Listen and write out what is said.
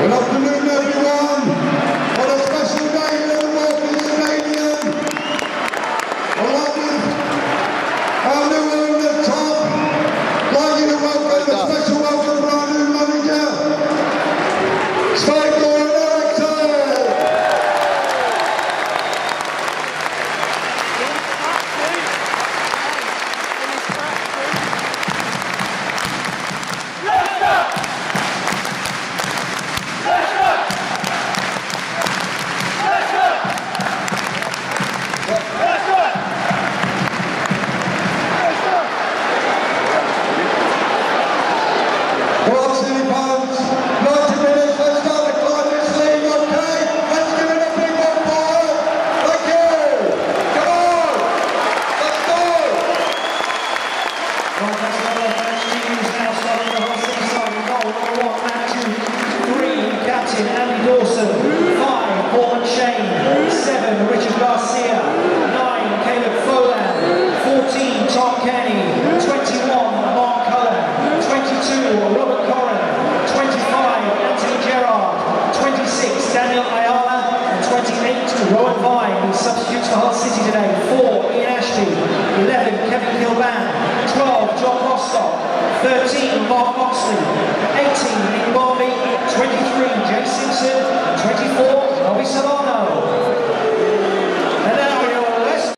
Good afternoon. Rowan Vine, who substitutes for Hull City today. 4, Ian Ashbee. 11, Kevin Kilbane, 12, John Bostock. 13,